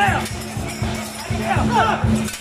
Yeah! Yeah!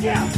Yeah.